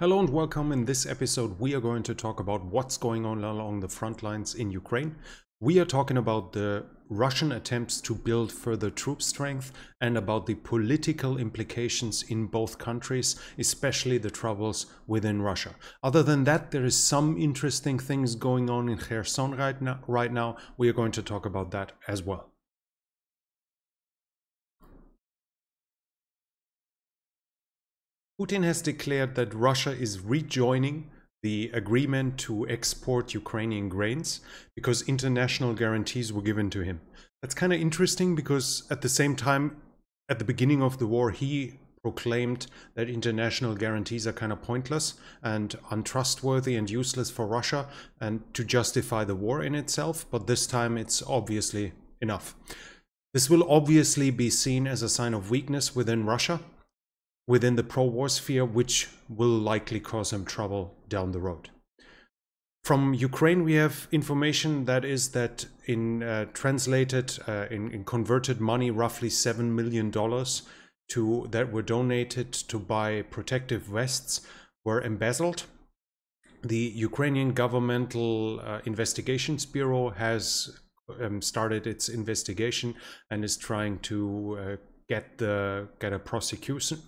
Hello and welcome. In this episode, we are going to talk about what's going on along the front lines in Ukraine. We are talking about the Russian attempts to build further troop strength and about the political implications in both countries, especially the troubles within Russia. Other than that, there is some interesting things going on in Kherson right now. Right now, we are going to talk about that as well. Putin has declared that Russia is rejoining the agreement to export Ukrainian grains because international guarantees were given to him. That's kind of interesting because at the same time, at the beginning of the war, he proclaimed that international guarantees are kind of pointless and untrustworthy and useless for Russia and to justify the war in itself. But this time it's obviously enough. This will obviously be seen as a sign of weakness within Russia within the pro-war sphere, which will likely cause him trouble down the road. From Ukraine, we have information that is that in uh, translated, uh, in, in, converted money, roughly $7 million to, that were donated to buy protective vests were embezzled. The Ukrainian Governmental uh, Investigations Bureau has um, started its investigation and is trying to uh, get the get a prosecution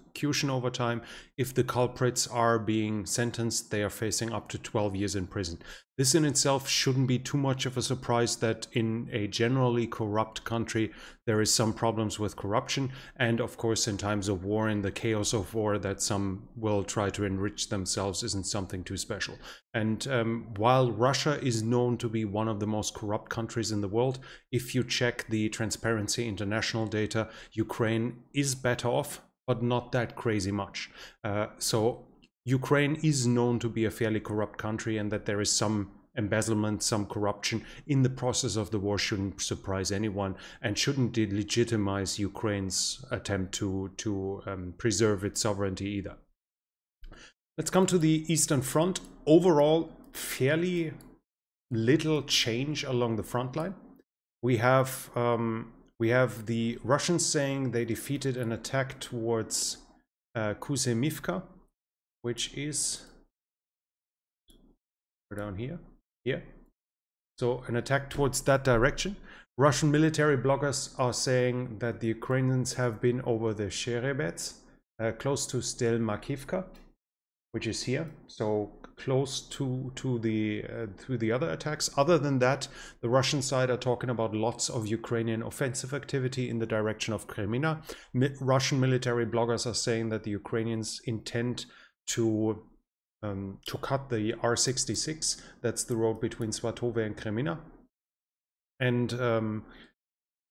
over time. If the culprits are being sentenced, they are facing up to 12 years in prison. This in itself shouldn't be too much of a surprise that in a generally corrupt country there is some problems with corruption and of course in times of war in the chaos of war that some will try to enrich themselves isn't something too special. And um, while Russia is known to be one of the most corrupt countries in the world, if you check the Transparency International data, Ukraine is better off but not that crazy much. Uh, so Ukraine is known to be a fairly corrupt country and that there is some embezzlement, some corruption in the process of the war shouldn't surprise anyone and shouldn't delegitimize Ukraine's attempt to, to um, preserve its sovereignty either. Let's come to the Eastern Front. Overall, fairly little change along the front line. We have um, we have the Russians saying they defeated an attack towards uh, Kuzemivka, which is down here, here. So an attack towards that direction. Russian military bloggers are saying that the Ukrainians have been over the Zherebets, uh, close to Stelmakivka, which is here. So close to to the uh, to the other attacks. Other than that, the Russian side are talking about lots of Ukrainian offensive activity in the direction of Kreminna. Mi Russian military bloggers are saying that the Ukrainians intend to um, to cut the R66. That's the road between Svatove and Kreminna. And um,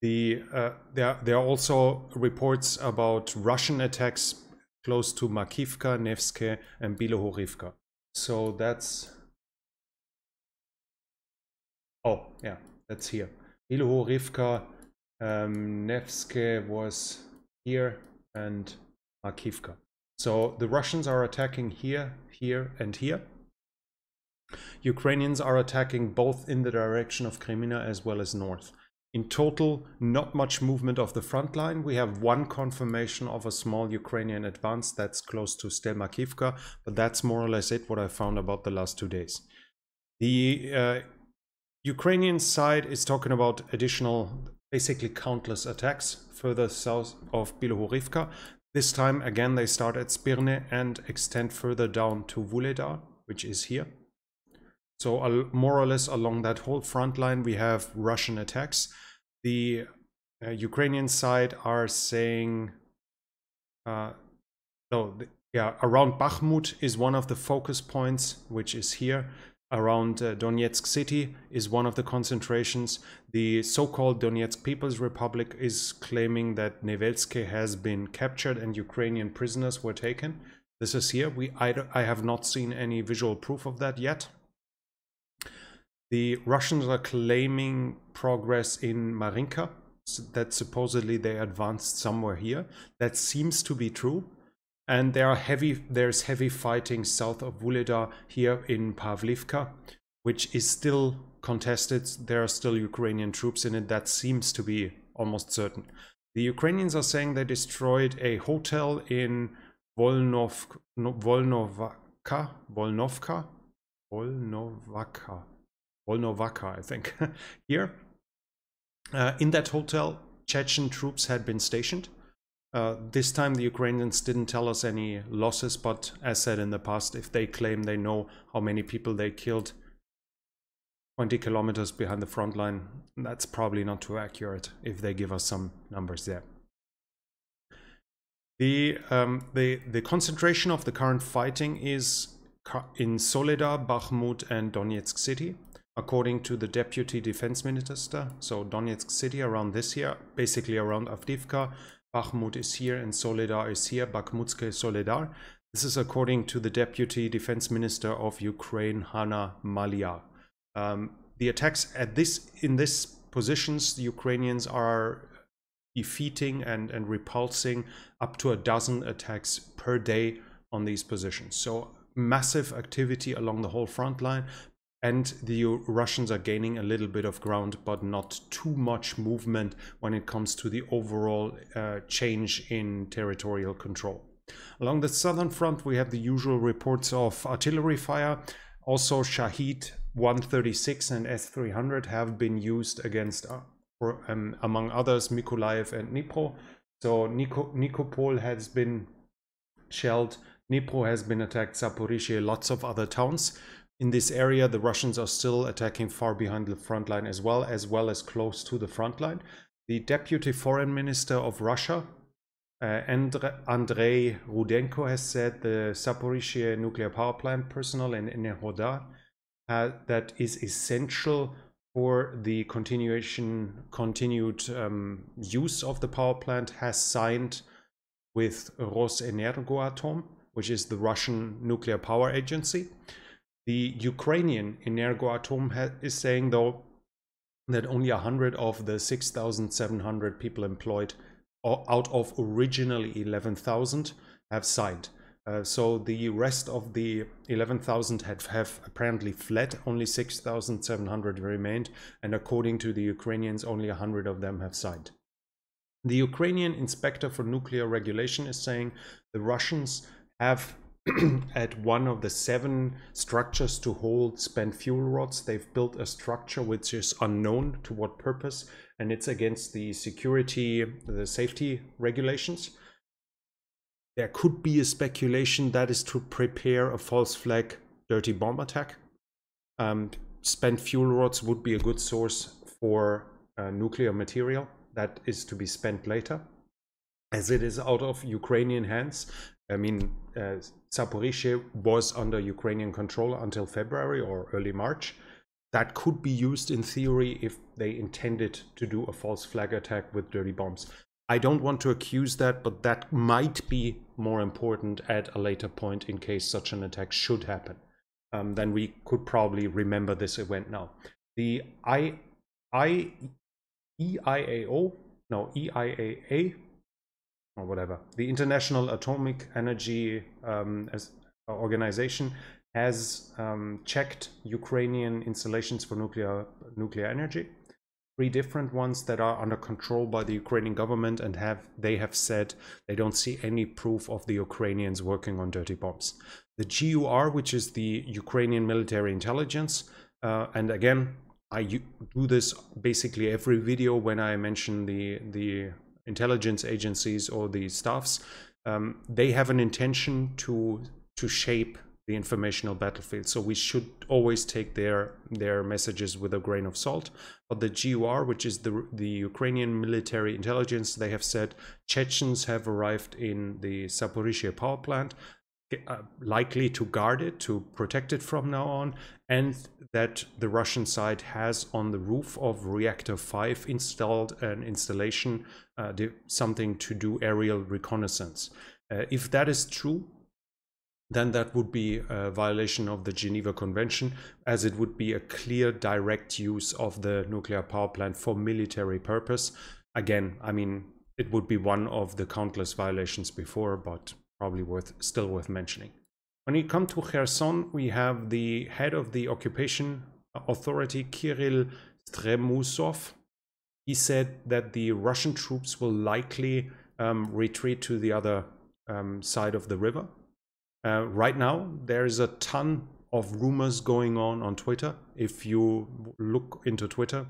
the uh, there there are also reports about Russian attacks close to Makivka, Nevske, and Bilohorivka. So that's, oh yeah, that's here. Bilohorivka, um, Nevske was here and Makivka. So the Russians are attacking here, here and here. Ukrainians are attacking both in the direction of Kreminna as well as north. In total, not much movement of the front line. We have one confirmation of a small Ukrainian advance that's close to Stelmakivka, but that's more or less it, what I found about the last two days. The uh, Ukrainian side is talking about additional, basically countless attacks further south of Bilohorivka. This time, again, they start at Spirne and extend further down to Vuhledar, which is here. So uh, more or less along that whole front line, we have Russian attacks. The uh, Ukrainian side are saying, uh, yeah, around Bakhmut is one of the focus points, which is here. Around uh, Donetsk city is one of the concentrations. The so-called Donetsk People's Republic is claiming that Nevelske has been captured and Ukrainian prisoners were taken. This is here. We I, I have not seen any visual proof of that yet. The Russians are claiming progress in Marinka, that supposedly they advanced somewhere here. That seems to be true. And there are heavy, there's heavy fighting south of Vuhledar here in Pavlivka, which is still contested. There are still Ukrainian troops in it. That seems to be almost certain. The Ukrainians are saying they destroyed a hotel in Volnov, Volnovka, Volnovka, Volnovaka, Volnovaka, I think, here. Uh, in that hotel, Chechen troops had been stationed. Uh, this time the Ukrainians didn't tell us any losses, but as said in the past, if they claim they know how many people they killed 20 kilometers behind the front line, that's probably not too accurate if they give us some numbers there. The, um, the, the concentration of the current fighting is in Soledar, Bakhmut and Donetsk city according to the deputy defense minister. So Donetsk city around this here, basically around Avdiivka, Bakhmut is here and Soledar is here, Bakhmutske Soledar. This is according to the deputy defense minister of Ukraine, Hanna Maliar. Um, the attacks at this in this positions, the Ukrainians are defeating and, and repulsing up to a dozen attacks per day on these positions. So massive activity along the whole front line, and the Russians are gaining a little bit of ground, but not too much movement when it comes to the overall uh, change in territorial control. Along the southern front, we have the usual reports of artillery fire. Also, Shahed 136 and S300 have been used against, uh, for, um, among others, Mykolaiv and Dnipro. So Niko Nikopol has been shelled, Dnipro has been attacked, Zaporizhia, lots of other towns. In this area, the Russians are still attacking far behind the front line as well, as well as close to the front line. The deputy foreign minister of Russia, uh, Andrei Rudenko, has said the Zaporizhia nuclear power plant personnel in Enerhodar uh, that is essential for the continuation, continued um, use of the power plant has signed with Rosenergoatom, which is the Russian nuclear power agency. The Ukrainian Energoatom is saying, though, that only 100 of the 6,700 people employed out of originally 11,000 have signed. Uh, so the rest of the 11,000 have, have apparently fled, only 6,700 remained, and according to the Ukrainians, only 100 of them have signed. The Ukrainian inspector for nuclear regulation is saying the Russians have at one of the seven structures to hold spent fuel rods. They've built a structure which is unknown to what purpose, and it's against the security, the safety regulations. There could be a speculation that is to prepare a false flag dirty bomb attack. Um, spent fuel rods would be a good source for uh, nuclear material that is to be spent later as it is out of Ukrainian hands. I mean, uh, was under Ukrainian control until February or early March. That could be used in theory if they intended to do a false flag attack with dirty bombs. I don't want to accuse that, but that might be more important at a later point in case such an attack should happen. Um, then we could probably remember this event now. The I, I, EIAO, no, EIAA or whatever. The International Atomic Energy um, uh, Organization has um, checked Ukrainian installations for nuclear nuclear energy. Three different ones that are under control by the Ukrainian government, and have they have said they don't see any proof of the Ukrainians working on dirty bombs. The GUR, which is the Ukrainian military intelligence, uh, and again, I do this basically every video when I mention the the intelligence agencies or the staffs, um, they have an intention to to shape the informational battlefield. So we should always take their their messages with a grain of salt. But the GUR, which is the the Ukrainian military intelligence, they have said Chechens have arrived in the Zaporizhia power plant uh, likely to guard it, to protect it from now on, and that the Russian side has on the roof of reactor 5 installed an installation, uh, something to do aerial reconnaissance. Uh, if that is true, then that would be a violation of the Geneva Convention, as it would be a clear direct use of the nuclear power plant for military purpose. Again, I mean, it would be one of the countless violations before, but probably worth still worth mentioning. When we come to Kherson, we have the head of the occupation authority, Kirill Stremusov. He said that the Russian troops will likely um, retreat to the other um, side of the river. Uh, right now, there is a ton of rumors going on on Twitter. If you look into Twitter,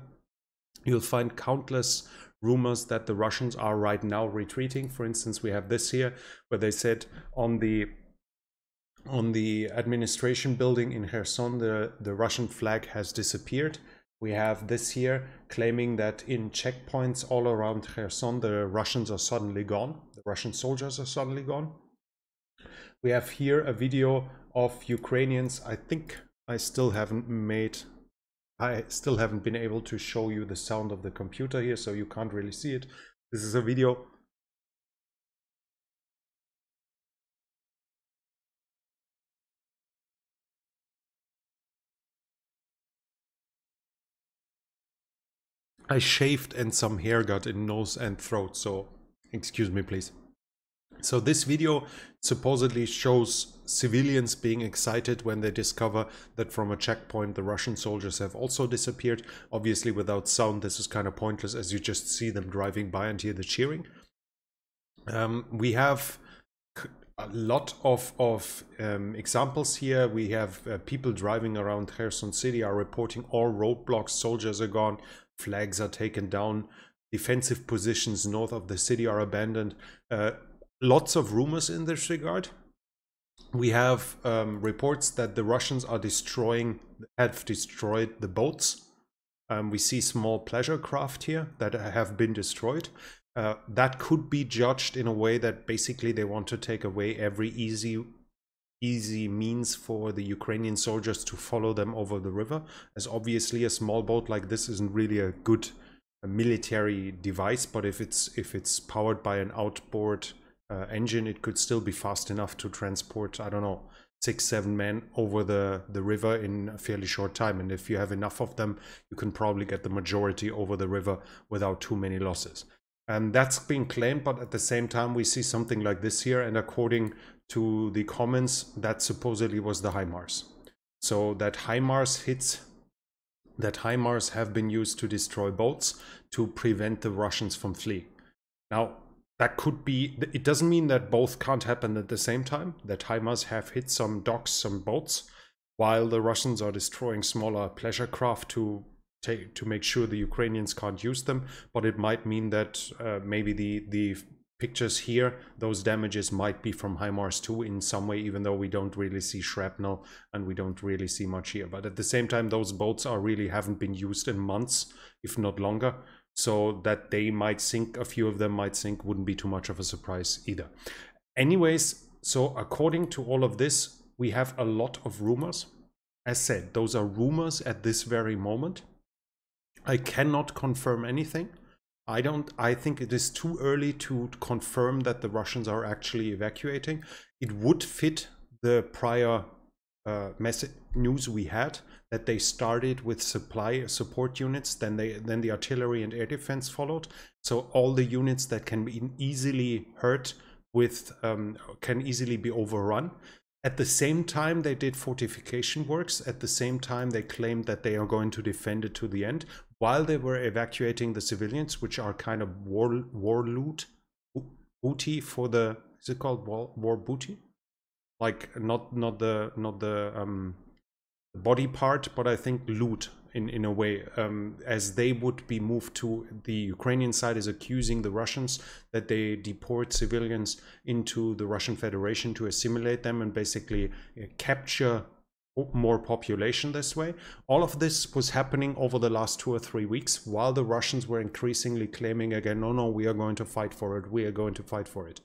you'll find countless rumors that the Russians are right now retreating. For instance, we have this here where they said on the on the administration building in Kherson, the, the Russian flag has disappeared. We have this here claiming that in checkpoints all around Kherson, the Russians are suddenly gone. The Russian soldiers are suddenly gone. We have here a video of Ukrainians. I think I still haven't made, I still haven't been able to show you the sound of the computer here, so you can't really see it. This is a video I shaved and some hair got in nose and throat, so excuse me please. So this video supposedly shows civilians being excited when they discover that from a checkpoint the Russian soldiers have also disappeared. Obviously without sound this is kind of pointless as you just see them driving by and hear the cheering. Um, we have a lot of, of um, examples here. We have uh, people driving around Kherson city are reporting all roadblocks, soldiers are gone, flags are taken down, defensive positions north of the city are abandoned. Uh, lots of rumors in this regard. We have um, reports that the Russians are destroying, have destroyed the boats. Um, we see small pleasure craft here that have been destroyed. Uh, that could be judged in a way that basically they want to take away every easy easy means for the Ukrainian soldiers to follow them over the river, as obviously a small boat like this isn't really a good a military device, but if it's if it's powered by an outboard uh, engine, it could still be fast enough to transport, I don't know, six, seven men over the, the river in a fairly short time. And if you have enough of them, you can probably get the majority over the river without too many losses. And that's being claimed, but at the same time, we see something like this here. And according to the comments, that supposedly was the HIMARS. So that HIMARS hits, that HIMARS have been used to destroy boats to prevent the Russians from fleeing. Now, that could be, it doesn't mean that both can't happen at the same time, that HIMARS have hit some docks, some boats, while the Russians are destroying smaller pleasure craft to take, to make sure the Ukrainians can't use them. But it might mean that uh, maybe the, the pictures here, those damages might be from HIMARS 2 in some way, even though we don't really see shrapnel and we don't really see much here. But at the same time, those boats are really haven't been used in months, if not longer. So that they might sink, a few of them might sink, wouldn't be too much of a surprise either. Anyways, so according to all of this, we have a lot of rumors. As said, those are rumors at this very moment. I cannot confirm anything. I don't I think it is too early to confirm that the Russians are actually evacuating. It would fit the prior uh, message news we had that they started with supply support units, then they then the artillery and air defense followed. So all the units that can be easily hurt with um, can easily be overrun. At the same time, they did fortification works. At the same time, they claimed that they are going to defend it to the end while they were evacuating the civilians, which are kind of war war loot booty for the is it called war, war booty? Like not not the not the um body part, but I think loot in, in a way, um, as they would be moved to the Ukrainian side is accusing the Russians that they deport civilians into the Russian Federation to assimilate them and basically uh, capture more population this way. All of this was happening over the last two or three weeks while the Russians were increasingly claiming again, no, no, we are going to fight for it. We are going to fight for it.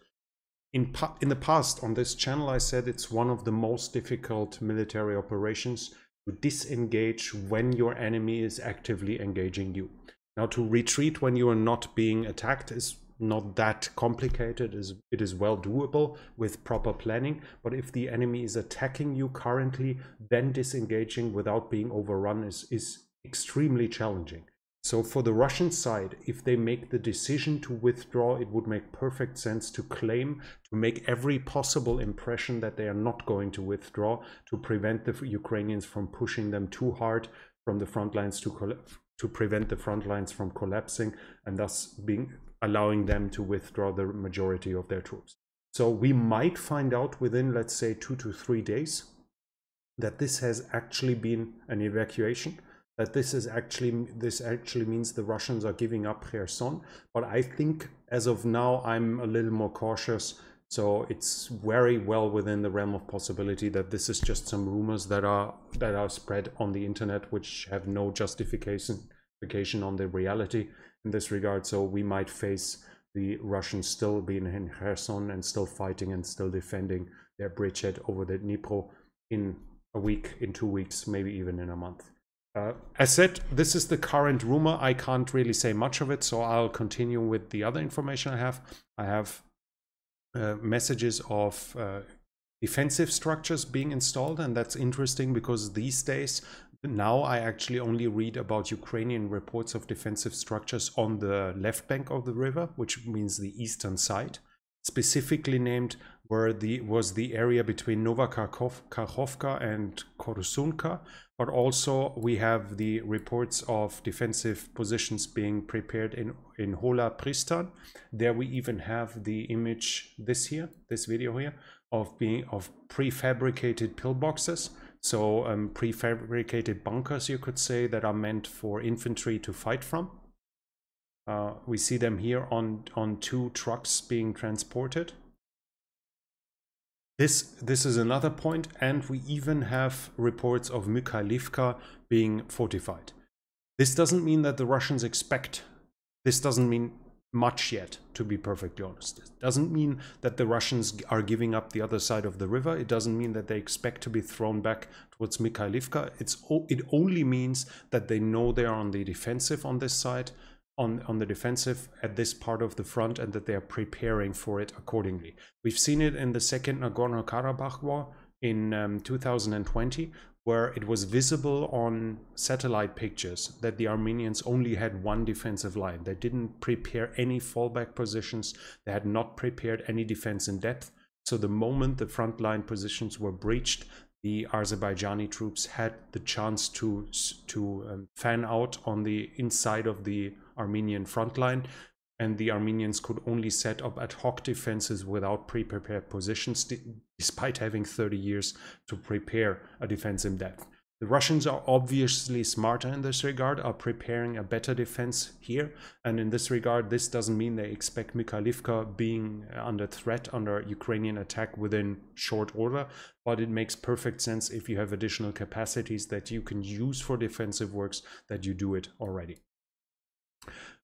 In, in the past on this channel, I said it's one of the most difficult military operations to disengage when your enemy is actively engaging you. Now to retreat when you are not being attacked is not that complicated. It is well doable with proper planning. But if the enemy is attacking you currently, then disengaging without being overrun is, is extremely challenging. So for the Russian side, if they make the decision to withdraw, it would make perfect sense to claim, to make every possible impression that they are not going to withdraw, to prevent the Ukrainians from pushing them too hard from the front lines to to prevent the front lines from collapsing and thus being allowing them to withdraw the majority of their troops. So we might find out within, let's say, two to three days that this has actually been an evacuation that this is actually this actually means the Russians are giving up Kherson. But I think as of now, I'm a little more cautious. So it's very well within the realm of possibility that this is just some rumors that are that are spread on the internet, which have no justification on the reality in this regard. So we might face the Russians still being in Kherson and still fighting and still defending their bridgehead over the Dnipro in a week, in two weeks, maybe even in a month. Uh, as said, this is the current rumor. I can't really say much of it, so I'll continue with the other information I have. I have uh, messages of uh, defensive structures being installed, and that's interesting because these days, now I actually only read about Ukrainian reports of defensive structures on the left bank of the river, which means the eastern side specifically named were the was the area between Nova Kakhovka and Korsunka, but also we have the reports of defensive positions being prepared in in Hola Pristan. There we even have the image this here, this video here, of being of prefabricated pillboxes. So um, prefabricated bunkers, you could say, that are meant for infantry to fight from. Uh, we see them here on, on two trucks being transported. This, this is another point, and we even have reports of Mykhailivka being fortified. This doesn't mean that the Russians expect, this doesn't mean much yet, to be perfectly honest. It doesn't mean that the Russians are giving up the other side of the river. It doesn't mean that they expect to be thrown back towards Mykhailivka. It's, it only means that they know they are on the defensive on this side on, on the defensive at this part of the front and that they are preparing for it accordingly. We've seen it in the second Nagorno-Karabakh war in um, 2020, where it was visible on satellite pictures that the Armenians only had one defensive line. They didn't prepare any fallback positions. They had not prepared any defense in depth. So the moment the front line positions were breached, the Azerbaijani troops had the chance to to um, fan out on the inside of the Armenian front line, and the Armenians could only set up ad hoc defenses without pre-prepared positions, despite having 30 years to prepare a defense in depth. The Russians are obviously smarter in this regard, are preparing a better defense here. And in this regard, this doesn't mean they expect Mykhailivka being under threat, under Ukrainian attack within short order. But it makes perfect sense if you have additional capacities that you can use for defensive works, that you do it already.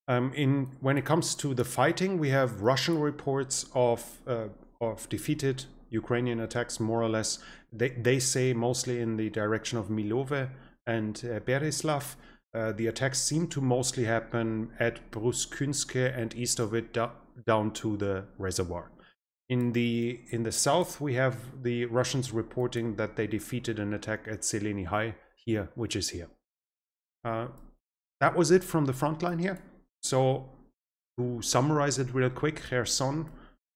Um, in when it comes to the fighting, we have Russian reports of uh, of defeated Ukrainian attacks, more or less. They they say mostly in the direction of Milove and uh, Berislav. Uh, the attacks seem to mostly happen at Bruskynske and east of it down to the reservoir. In the in the south, we have the Russians reporting that they defeated an attack at Zelenyi Hai here, which is here. Uh, that was it from the front line here. So to summarize it real quick, Kherson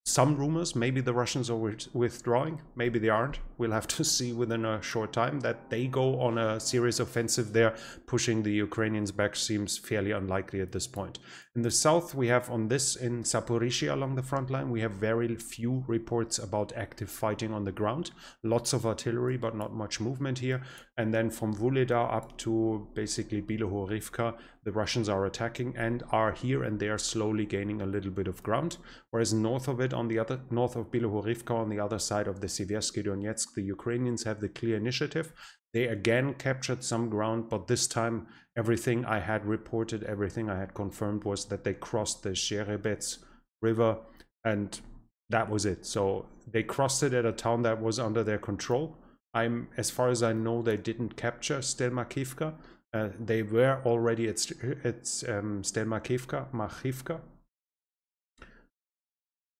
some rumors, maybe the Russians are withdrawing, maybe they aren't. We'll have to see within a short time that they go on a serious offensive there. Pushing the Ukrainians back seems fairly unlikely at this point. In the south, we have on this in Zaporizhia along the front line, we have very few reports about active fighting on the ground. Lots of artillery, but not much movement here. And then from Vuhledar up to basically Bilohorivka, the Russians are attacking and are here and there slowly gaining a little bit of ground. Whereas north of it, on the other north of Bilohorivka, on the other side of the Siversky Donetsk, the Ukrainians have the clear initiative. They again captured some ground, but this time everything I had reported, everything I had confirmed was that they crossed the Zherebets River and that was it. So they crossed it at a town that was under their control. I'm, as far as I know, they didn't capture Stelmakivka. Uh, they were already at, at um, Stelmakivka, Makhivka,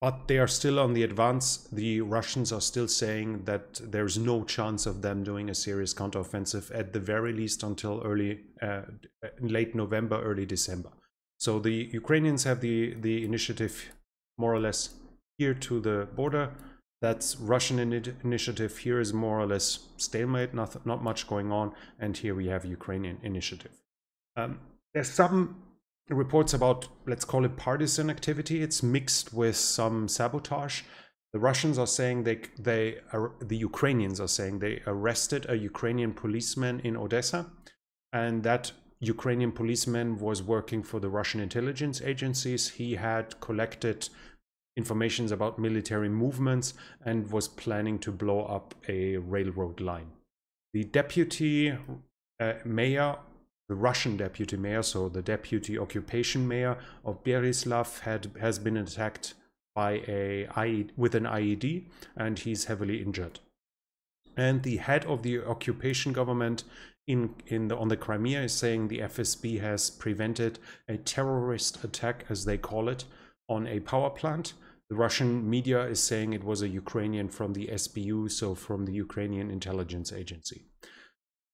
but they are still on the advance. The Russians are still saying that there's no chance of them doing a serious counteroffensive at the very least until early, uh, late November, early December. So the Ukrainians have the, the initiative more or less here to the border. That's Russian in initiative. Here is more or less stalemate, not, not much going on. And here we have Ukrainian initiative. Um, there's some reports about, let's call it partisan activity. It's mixed with some sabotage. The Russians are saying they they are, the Ukrainians are saying they arrested a Ukrainian policeman in Odessa, and that Ukrainian policeman was working for the Russian intelligence agencies. He had collected informations about military movements and was planning to blow up a railroad line. The deputy uh, mayor, the Russian deputy mayor, so the deputy occupation mayor of Berislav had has been attacked by a with an IED and he's heavily injured. And the head of the occupation government in, in the, on the Crimea is saying the FSB has prevented a terrorist attack, as they call it, on a power plant. The Russian media is saying it was a Ukrainian from the SBU, so from the Ukrainian intelligence agency.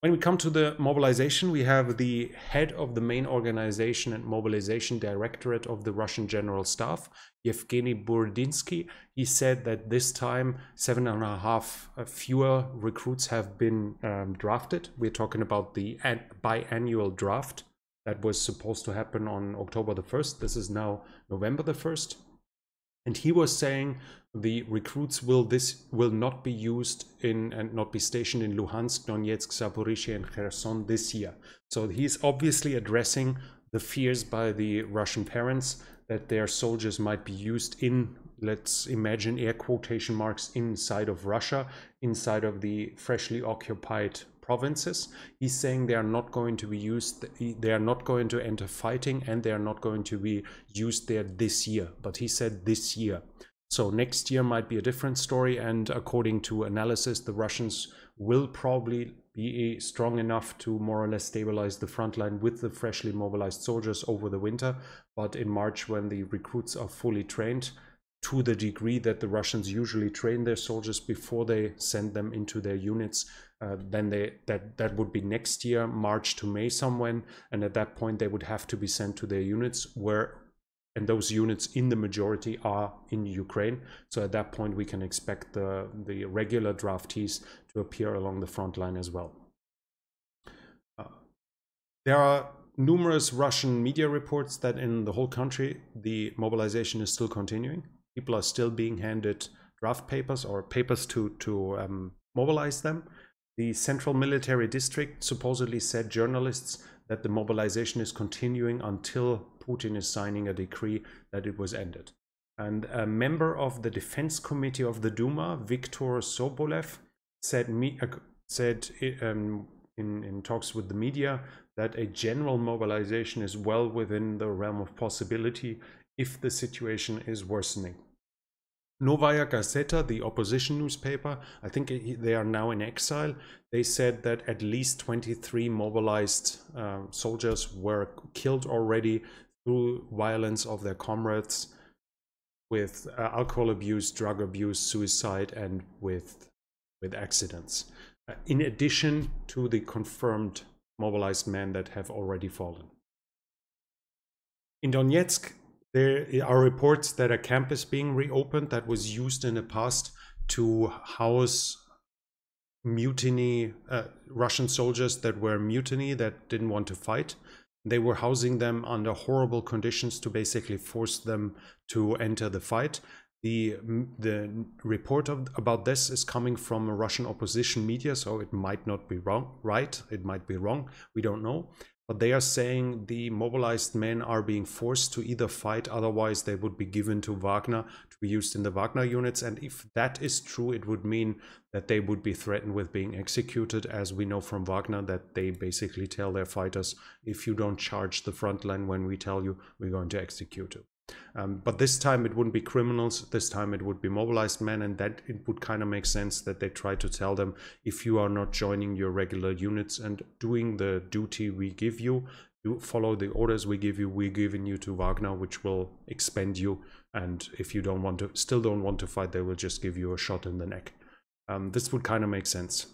When we come to the mobilization, we have the head of the main organization and mobilization directorate of the Russian General Staff, Yevgeny Burdinsky. He said that this time seven and a half uh, fewer recruits have been um, drafted. We're talking about the biannual draft that was supposed to happen on October the 1st. This is now November the 1st. And he was saying the recruits will this will not be used in and not be stationed in Luhansk, Donetsk, Zaporizhia, and Kherson this year. So he's obviously addressing the fears by the Russian parents that their soldiers might be used in, let's imagine air quotation marks, inside of Russia, inside of the freshly occupied provinces. He's saying they are not going to be used, they are not going to enter fighting and they are not going to be used there this year. But he said this year. So next year might be a different story. And according to analysis, the Russians will probably be strong enough to more or less stabilize the front line with the freshly mobilized soldiers over the winter. But in March, when the recruits are fully trained, to the degree that the Russians usually train their soldiers before they send them into their units, uh, then they that that would be next year, March to May somewhere, and at that point they would have to be sent to their units where and those units in the majority are in Ukraine. So at that point, we can expect the, the regular draftees to appear along the front line as well. Uh, there are numerous Russian media reports that in the whole country, the mobilization is still continuing. People are still being handed draft papers or papers to, to um, mobilize them. The Central Military District supposedly said journalists that the mobilization is continuing until Putin is signing a decree that it was ended. And a member of the Defense Committee of the Duma, Viktor Sobolev, said, me, uh, said um, in, in talks with the media that a general mobilization is well within the realm of possibility if the situation is worsening. Novaya Gazeta, the opposition newspaper, I think they are now in exile. They said that at least 23 mobilized uh, soldiers were killed already through violence of their comrades with uh, alcohol abuse, drug abuse, suicide, and with, with accidents. Uh, in addition to the confirmed mobilized men that have already fallen. In Donetsk, there are reports that a camp is being reopened that was used in the past to house mutiny uh, Russian soldiers that were mutiny that didn't want to fight. They were housing them under horrible conditions to basically force them to enter the fight. The, the report of, about this is coming from Russian opposition media, so it might not be wrong, right? It might be wrong. We don't know. But they are saying the mobilized men are being forced to either fight, otherwise they would be given to Wagner to be used in the Wagner units. And if that is true, it would mean that they would be threatened with being executed, as we know from Wagner that they basically tell their fighters, if you don't charge the front line when we tell you, we're going to execute you. Um, but this time it wouldn't be criminals. This time it would be mobilized men, and that it would kind of make sense that they try to tell them if you are not joining your regular units and doing the duty we give you, you follow the orders we give you. We're giving you to Wagner, which will expend you. And if you don't want to, still don't want to fight, they will just give you a shot in the neck. Um, this would kind of make sense.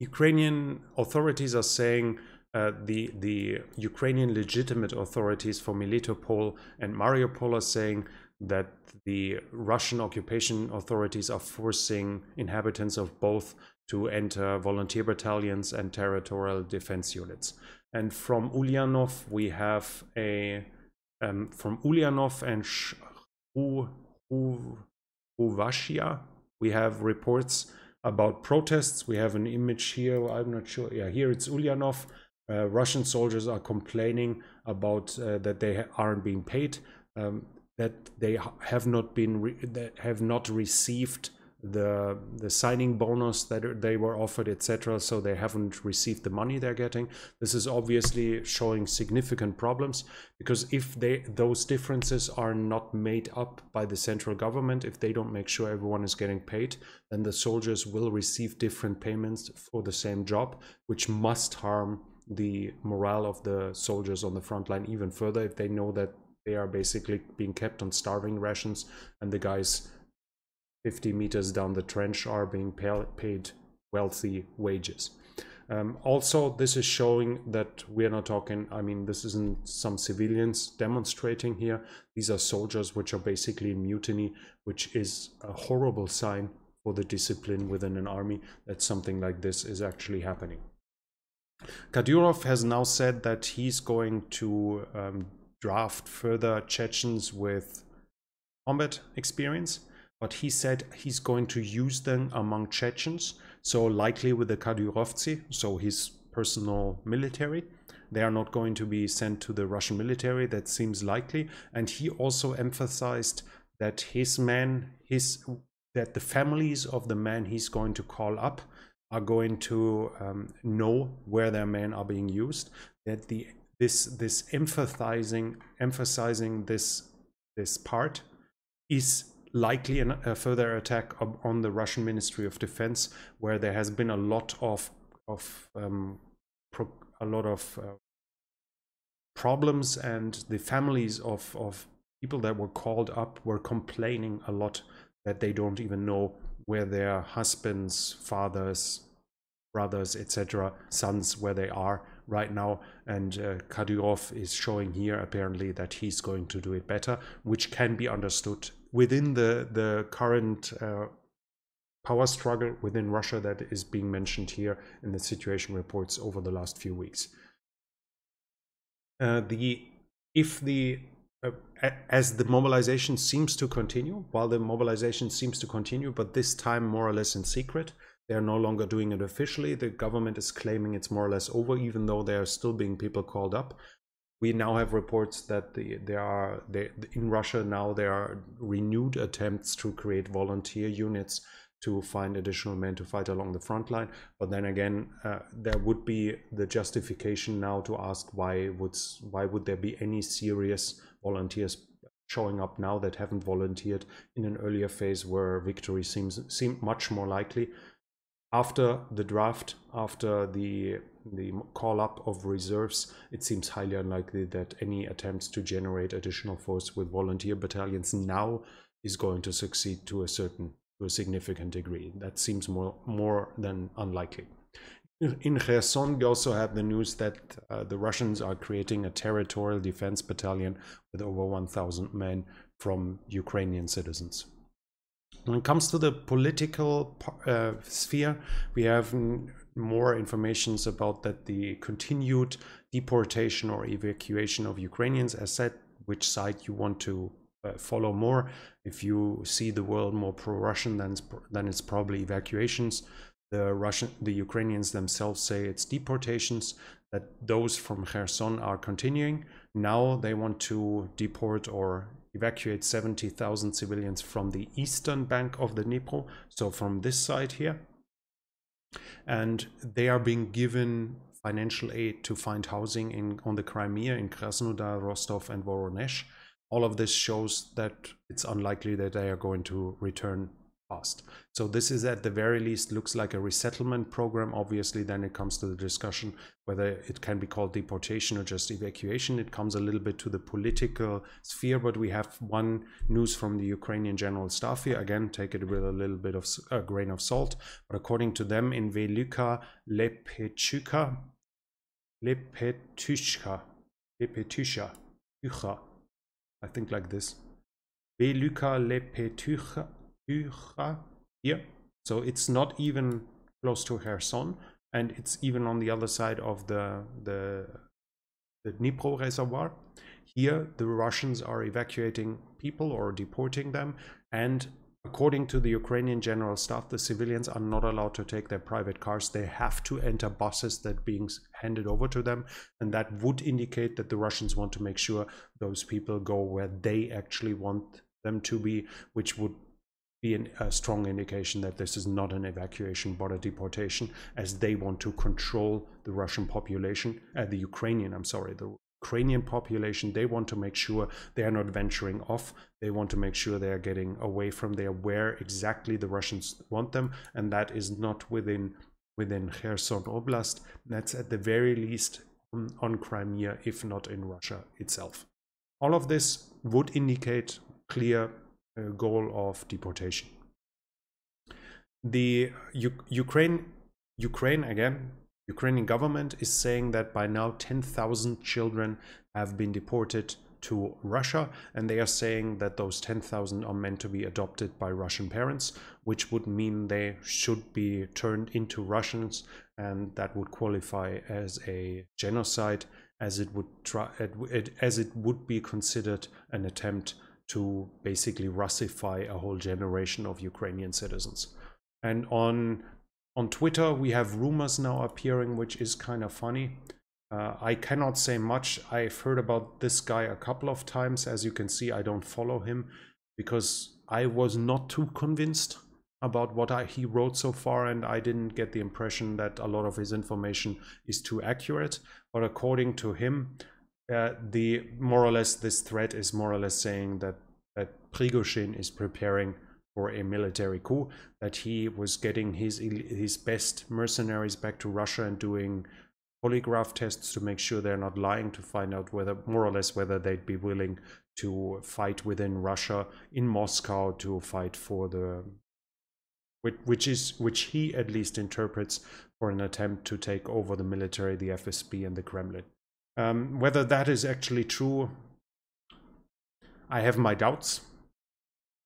Ukrainian authorities are saying uh, the the Ukrainian legitimate authorities for Melitopol and Mariupol are saying that the Russian occupation authorities are forcing inhabitants of both to enter volunteer battalions and territorial defense units. And from Ulyanov, we have a um, from Ulyanov and Sh Uvashia. We have reports about protests. We have an image here. I'm not sure. Yeah, here it's Ulyanov. Uh, Russian soldiers are complaining about uh, that they aren't being paid, um, that they have not been that have not received the the signing bonus that they were offered etc so they haven't received the money they're getting. This is obviously showing significant problems because if they those differences are not made up by the central government if they don't make sure everyone is getting paid then the soldiers will receive different payments for the same job which must harm the morale of the soldiers on the front line even further if they know that they are basically being kept on starving rations and the guys 50 meters down the trench are being paid wealthy wages. Um, also, this is showing that we're not talking, I mean, this isn't some civilians demonstrating here. These are soldiers which are basically in mutiny, which is a horrible sign for the discipline within an army that something like this is actually happening. Kadyrov has now said that he's going to um, draft further Chechens with combat experience but he said he's going to use them among Chechens, so likely with the Kadyrovtsi, so his personal military. They are not going to be sent to the Russian military, that seems likely. And he also emphasized that his men, his that the families of the men he's going to call up are going to um, know where their men are being used. That the this this emphasizing emphasizing this this part is likely an, a further attack on the Russian Ministry of Defense, where there has been a lot of of um, a lot of uh, problems, and the families of of people that were called up were complaining a lot that they don't even know where their husbands, fathers, brothers, etc., sons, where they are right now. And uh, Kadyrov is showing here apparently that he's going to do it better, which can be understood within the the current uh, power struggle within Russia that is being mentioned here in the situation reports over the last few weeks. Uh, the if the uh, as the mobilization seems to continue, while the mobilization seems to continue, but this time more or less in secret, they are no longer doing it officially. The government is claiming it's more or less over, even though there are still being people called up we now have reports that the, there are they, in Russia now there are renewed attempts to create volunteer units to find additional men to fight along the front line. But then again, uh, there would be the justification now to ask why would why would there be any serious volunteers showing up now that haven't volunteered in an earlier phase where victory seems seemed much more likely after the draft, after the the call up of reserves, it seems highly unlikely that any attempts to generate additional force with volunteer battalions now is going to succeed to a certain to a significant degree. That seems more more than unlikely. In Kherson, we also have the news that uh, the Russians are creating a territorial defense battalion with over 1,000 men from Ukrainian citizens. When it comes to the political uh, sphere, we have more informations about that the continued deportation or evacuation of Ukrainians, as said, which side you want to uh, follow more. If you see the world more pro-Russian, then then it's probably evacuations. The Russian, the Ukrainians themselves say it's deportations. That those from Kherson are continuing. Now they want to deport or evacuate 70,000 civilians from the eastern bank of the Dnipro, so from this side here. And they are being given financial aid to find housing in on the Crimea, in Krasnodar, Rostov, and Voronezh. All of this shows that it's unlikely that they are going to return past. So this is at the very least looks like a resettlement program. Obviously, then it comes to the discussion whether it can be called deportation or just evacuation. It comes a little bit to the political sphere, but we have one news from the Ukrainian General Staff here. Again, take it with a little bit of a grain of salt. But according to them, in Velyka Lepechuka, Lepetushka, Lepetusha, Ucha, I think like this. Velyka Lepetucha here. So it's not even close to Kherson, and it's even on the other side of the, the, the Dnipro reservoir. Here, the Russians are evacuating people or deporting them, and According to the Ukrainian General Staff, the civilians are not allowed to take their private cars. They have to enter buses that being handed over to them. And that would indicate that the Russians want to make sure those people go where they actually want them to be, which would be an, a strong indication that this is not an evacuation but a deportation, as they want to control the Russian population, uh, the Ukrainian, I'm sorry, the Ukrainian population. They want to make sure they are not venturing off. They want to make sure they are getting away from there where exactly the Russians want them, and that is not within within Kherson Oblast. That's at the very least on, on Crimea, if not in Russia itself. All of this would indicate clear Uh, goal of deportation. The U Ukraine, Ukraine again, Ukrainian government is saying that by now 10,000 children have been deported to Russia, and they are saying that those 10,000 are meant to be adopted by Russian parents, which would mean they should be turned into Russians, and that would qualify as a genocide, as it would try, as it would be considered an attempt to basically Russify a whole generation of Ukrainian citizens. And on on Twitter, we have rumors now appearing, which is kind of funny. Uh, I cannot say much. I've heard about this guy a couple of times. As you can see, I don't follow him because I was not too convinced about what I, he wrote so far, and I didn't get the impression that a lot of his information is too accurate. But according to him, uh, the more or less this threat is more or less saying that that Prigozhin is preparing for a military coup, that he was getting his his best mercenaries back to Russia and doing polygraph tests to make sure they're not lying to find out whether more or less whether they'd be willing to fight within Russia in Moscow to fight for the which is which he at least interprets for an attempt to take over the military, the FSB and the Kremlin. Um, whether that is actually true, I have my doubts.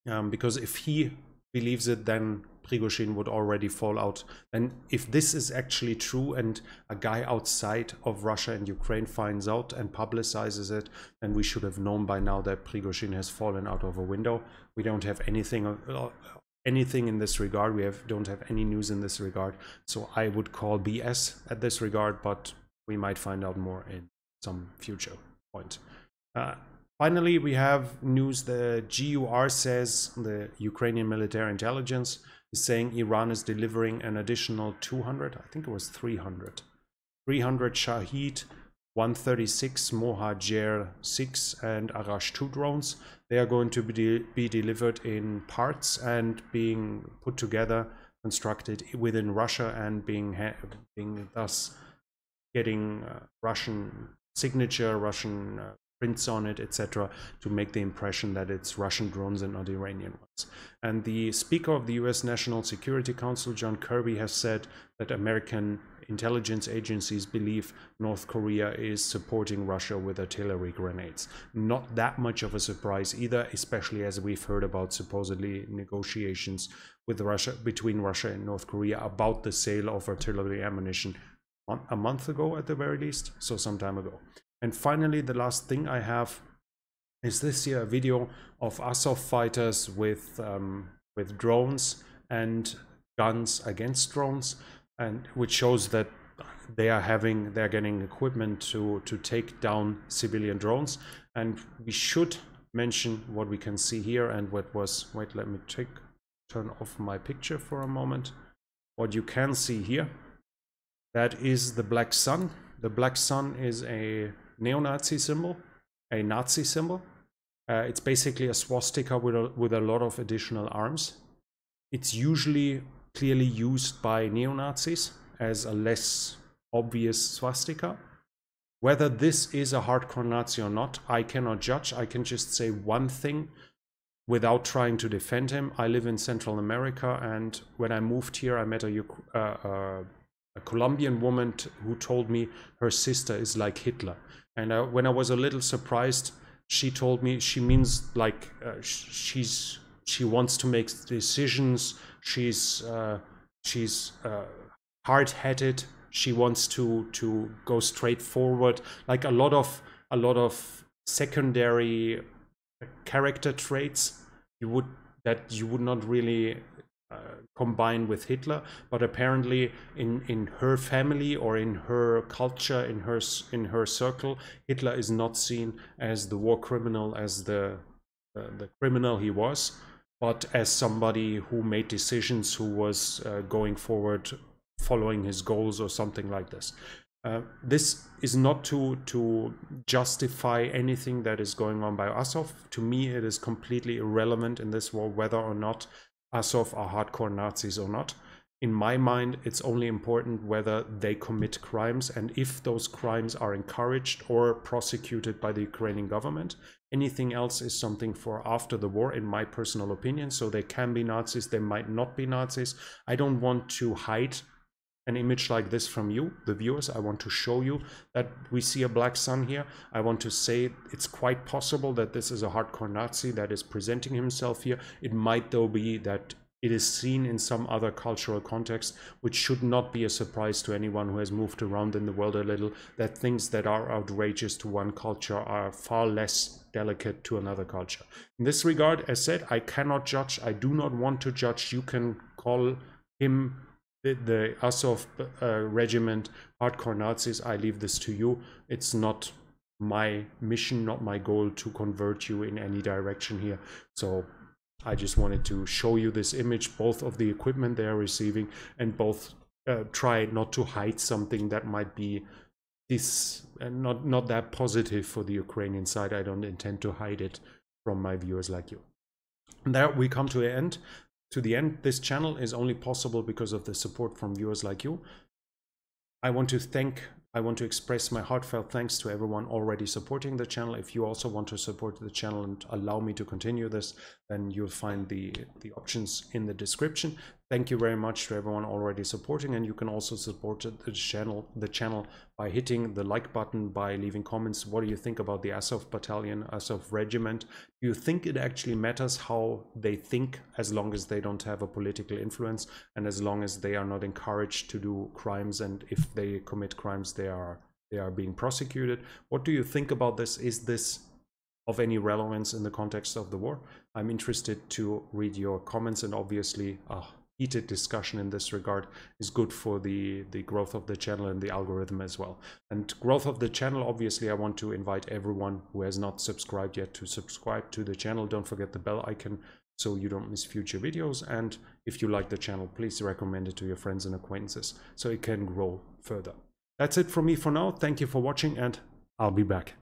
Um, because if he believes it, then Prigozhin would already fall out. And if this is actually true and a guy outside of Russia and Ukraine finds out and publicizes it, then we should have known by now that Prigozhin has fallen out of a window. We don't have anything uh, anything in this regard. We have don't have any news in this regard. So I would call BS at this regard, but we might find out more in some future point. Uh, Finally, we have news the GUR says, the Ukrainian military intelligence, is saying Iran is delivering an additional 200, I think it was 300, 300 Shahed 136 Mohajer 6 and Arash 2 drones. They are going to be, de be delivered in parts and being put together, constructed within Russia and being, being thus getting uh, Russian signature, Russian uh, prints on it, etc., to make the impression that it's Russian drones and not Iranian ones. And the Speaker of the US National Security Council, John Kirby, has said that American intelligence agencies believe North Korea is supporting Russia with artillery grenades. Not that much of a surprise either, especially as we've heard about supposedly negotiations with Russia between Russia and North Korea about the sale of artillery ammunition a month ago at the very least, so some time ago. And finally, the last thing I have is this here a video of Azov fighters with um, with drones and guns against drones, and which shows that they are having they're getting equipment to to take down civilian drones. And we should mention what we can see here and what was wait let me take turn off my picture for a moment. What you can see here that is the black sun. The black sun is a neo-Nazi symbol, a Nazi symbol. Uh, it's basically a swastika with a, with a lot of additional arms. It's usually clearly used by neo-Nazis as a less obvious swastika. Whether this is a hardcore Nazi or not, I cannot judge. I can just say one thing without trying to defend him. I live in Central America, and when I moved here, I met a, uh, uh, a Colombian woman who told me her sister is like Hitler. And uh, when I was a little surprised, she told me she means like uh, she's she wants to make decisions. She's uh, she's uh, hard-headed. She wants to to go straight forward. Like a lot of a lot of secondary character traits you would that you would not really uh, combine with Hitler, but apparently in in her family or in her culture, in her in her circle, Hitler is not seen as the war criminal, as the uh, the criminal he was, but as somebody who made decisions, who was uh, going forward, following his goals or something like this. Uh, this is not to to justify anything that is going on by Azov. To me, it is completely irrelevant in this war whether or not Azov are hardcore Nazis or not. In my mind, it's only important whether they commit crimes and if those crimes are encouraged or prosecuted by the Ukrainian government. Anything else is something for after the war, in my personal opinion. So they can be Nazis, they might not be Nazis. I don't want to hide an image like this from you, the viewers. I want to show you that we see a black sun here. I want to say it's quite possible that this is a hardcore Nazi that is presenting himself here. It might though be that it is seen in some other cultural context, which should not be a surprise to anyone who has moved around in the world a little, that things that are outrageous to one culture are far less delicate to another culture. In this regard, as said, I cannot judge. I do not want to judge. You can call him the, the Azov uh, regiment, hardcore Nazis, I leave this to you. It's not my mission, not my goal to convert you in any direction here. So I just wanted to show you this image, both of the equipment they are receiving and both uh, try not to hide something that might be this and not not that positive for the Ukrainian side. I don't intend to hide it from my viewers like you. And there we come to the end to the end, this channel is only possible because of the support from viewers like you. I want to thank, I want to express my heartfelt thanks to everyone already supporting the channel. If you also want to support the channel and allow me to continue this, then you'll find the, the options in the description. Thank you very much to everyone already supporting and you can also support the channel the channel by hitting the like button, by leaving comments. What do you think about the Azov battalion, Azov regiment? Do you think it actually matters how they think as long as they don't have a political influence and as long as they are not encouraged to do crimes and if they commit crimes they are they are being prosecuted? What do you think about this? Is this of any relevance in the context of the war? I'm interested to read your comments and obviously uh, heated discussion in this regard is good for the the growth of the channel and the algorithm as well. And growth of the channel obviously i want to invite everyone who has not subscribed yet to subscribe to the channel. Don't forget the bell icon so you don't miss future videos. And if you like the channel please recommend it to your friends and acquaintances so it can grow further. That's it from me for now. Thank you for watching and i'll be back